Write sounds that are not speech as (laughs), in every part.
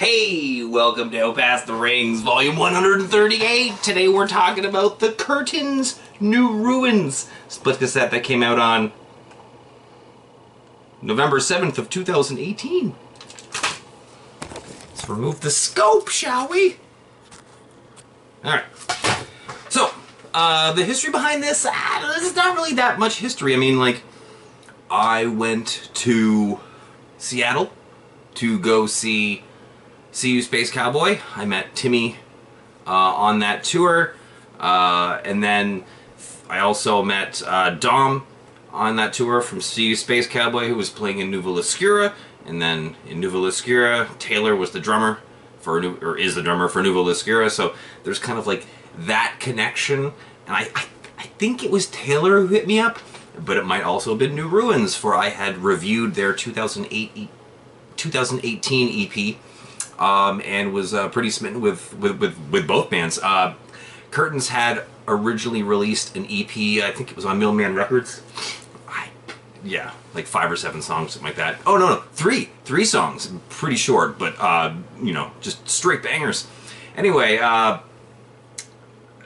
Hey, welcome to Out Past the Rings, volume 138. Today we're talking about The Curtains New Ruins, split cassette that came out on November 7th of 2018. Let's remove the scope, shall we? Alright. So, uh, the history behind this, uh, there's not really that much history. I mean, like, I went to Seattle to go see SeeYouSpaceCowboy. I met Timmy uh, on that tour. Uh, and then I also met uh, Dom on that tour from SeeYouSpaceCowboy, who was playing in Nuvolascura. And then in Nuvolascura, Taylor was the drummer for or is the drummer for Nuvolascura. So there's kind of like that connection. And I, I, I think it was Taylor who hit me up, but it might also have been New Ruins, for I had reviewed their 2008 2018 EP um, and was uh, pretty smitten with, with, with, with both bands. Uh, Curtains had originally released an EP, I think it was on Millman Records. I, yeah, like five or seven songs, something like that. Oh, no, no, three. Three songs. Pretty short, but, uh, you know, just straight bangers. Anyway, uh,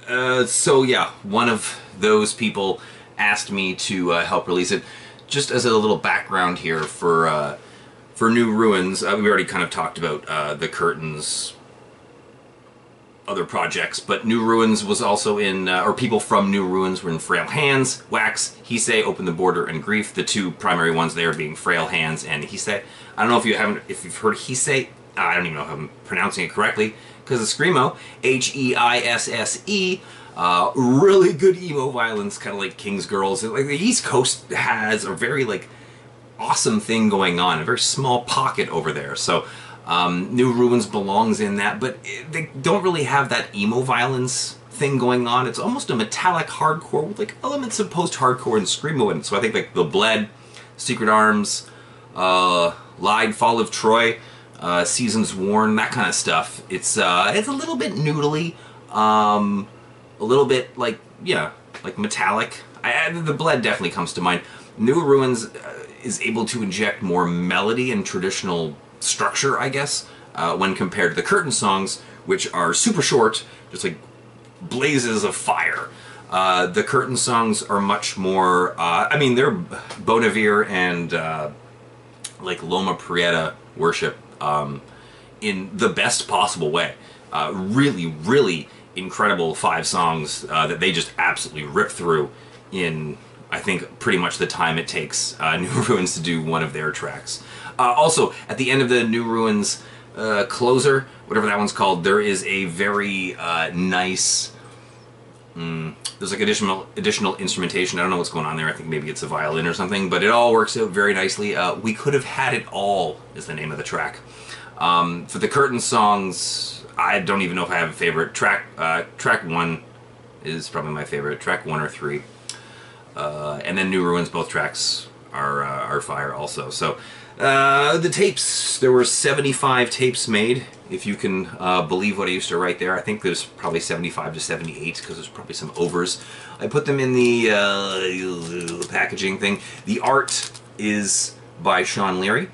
uh, so yeah, one of those people asked me to uh, help release it. Just as a little background here for for New Ruins, uh, we already kind of talked about uh, the Curtains other projects, but New Ruins was also in, uh, or people from New Ruins were in Frail Hands, Wax, Heisse, Open the Border, and Grief. The two primary ones there being Frail Hands and Heisse. I don't know if you haven't, if you've heard Heisse. I don't even know if I'm pronouncing it correctly because of Screamo, H E I S S E. Uh, really good emo violence, kind of like King's Girls. Like the East Coast has a very like awesome thing going on, a very small pocket over there. So um, New Ruins belongs in that, but they don't really have that emo violence thing going on. It's almost a metallic hardcore with like elements of post-hardcore and screamo in it. So I think like The Bled, Secret Arms, uh, Lied, Fall of Troy, uh, Seasons Worn, that kind of stuff. It's uh, it's a little bit noodly, um, a little bit like yeah, like metallic. I, the Bled definitely comes to mind. New Ruins uh, is able to inject more melody and traditional structure, I guess, uh, when compared to the Curtain songs, which are super short, just like blazes of fire. Uh, the Curtain songs are much more, uh, I mean, they're Bon Iver and uh, like Loma Prieta worship um, in the best possible way. Uh, really, really incredible five songs uh, that they just absolutely rip through in I think pretty much the time it takes uh, (laughs) New Ruins to do one of their tracks. Uh, also, at the end of the New Ruins uh, closer, whatever that one's called, there is a very uh, nice. Mm, there's like additional additional instrumentation. I don't know what's going on there. I think maybe it's a violin or something, but it all works out very nicely. Uh, we could have had it all is the name of the track. Um, for the curtain songs, I don't even know if I have a favorite track. Uh, track one is probably my favorite. Track one or three. Uh, and then New Ruins, both tracks are uh, are fire also. So uh, the tapes, there were 75 tapes made, if you can uh, believe what I used to write there. I think there's probably 75 to 78 because there's probably some overs. I put them in the uh, packaging thing. The art is by Sean Leary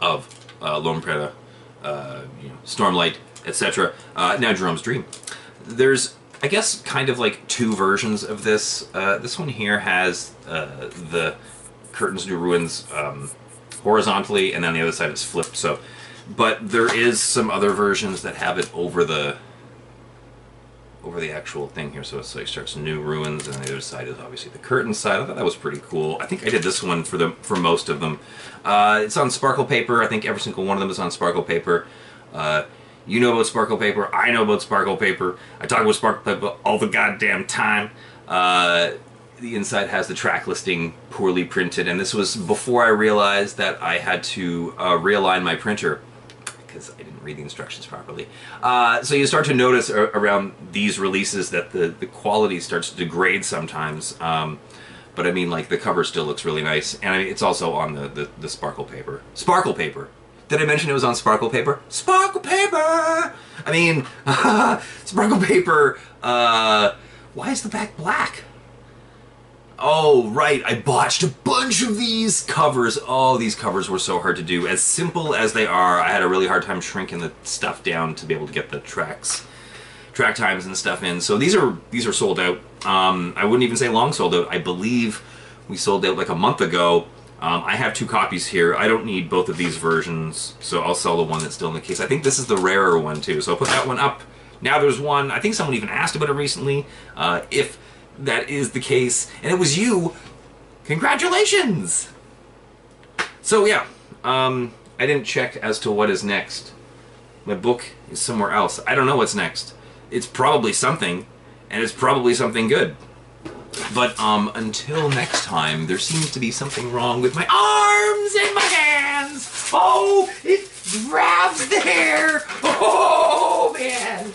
of uh, Lone you know, Stormlight, etc. Now Jerome's Dream. There's I guess kind of like two versions of this. Uh, this one here has uh, the Curtains New Ruins um, horizontally, and then the other side is flipped. So, but there is some other versions that have it over the over the actual thing here. So it's like starts New Ruins, and the other side is obviously the curtain side. I thought that was pretty cool. I think I did this one for them for most of them. Uh, it's on sparkle paper. I think every single one of them is on sparkle paper. Uh, you know about sparkle paper. I know about sparkle paper. I talk about sparkle paper all the goddamn time. Uh, the inside has the track listing poorly printed, and this was before I realized that I had to uh, realign my printer because I didn't read the instructions properly. Uh, so you start to notice around these releases that the, the quality starts to degrade sometimes. Um, but I mean, like, the cover still looks really nice, and I mean, it's also on the, the, the sparkle paper. Sparkle paper! Did I mention it was on sparkle paper? Sparkle paper! I mean, (laughs) sparkle paper, uh, why is the back black? Oh, right, I botched a bunch of these covers. Oh, these covers were so hard to do. As simple as they are, I had a really hard time shrinking the stuff down to be able to get the tracks, track times and stuff in. So these are these are sold out. Um, I wouldn't even say long sold out. I believe we sold out like a month ago. Um, I have two copies here. I don't need both of these versions, so I'll sell the one that's still in the case. I think this is the rarer one too, so I'll put that one up. Now there's one, I think someone even asked about it recently, uh, if that is the case, and it was you. Congratulations! So yeah, um, I didn't check as to what is next. My book is somewhere else. I don't know what's next. It's probably something, and it's probably something good. But um, until next time, there seems to be something wrong with my arms and my hands. Oh, it grabs the hair. (laughs) Oh, man.